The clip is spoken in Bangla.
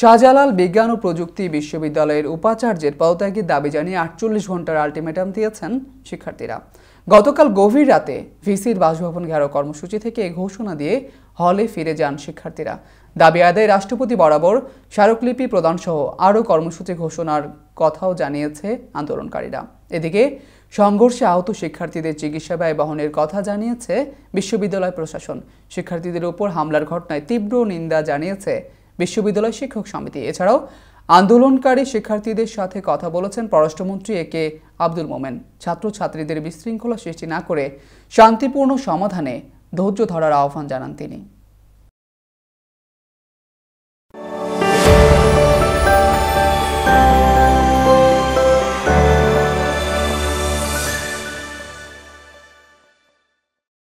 শাহজালাল বিজ্ঞান ও প্রযুক্তি বিশ্ববিদ্যালয়ের উপাচার্যের পদত্যাগের দাবি জানিয়ে আটচল্লিশ ঘণ্টার আলটিমেটাম দিয়েছেন শিক্ষার্থীরা। গতকাল গভীর রাতে ভিসির বাসভবন ঘেরাও কর্মসূচি থেকে এ ঘোষণা দিয়ে হলে ফিরে যান শিক্ষার্থীরা। দাবি আদায় রাষ্ট্রপতি বরাবর স্মারকলিপি প্রদানসহ আরও কর্মসূচি ঘোষণার কথাও জানিয়েছে আন্দোলনকারীরা। এদিকে সংঘর্ষে আহত শিক্ষার্থীদের চিকিৎসা ব্যয় বহনের কথা জানিয়েছে বিশ্ববিদ্যালয় প্রশাসন। শিক্ষার্থীদের উপর হামলার ঘটনায় তীব্র নিন্দা জানিয়েছে বিশ্ববিদ্যালয় শিক্ষক সমিতি। এছাড়াও আন্দোলনকারী শিক্ষার্থীদের সাথে কথা বলেছেন পররাষ্ট্রমন্ত্রী এ কে আব্দুল মোমেন। ছাত্রছাত্রীদের বিশৃঙ্খলা সৃষ্টি না করে শান্তিপূর্ণ সমাধানে ধৈর্য ধরার আহ্বান জানান তিনি।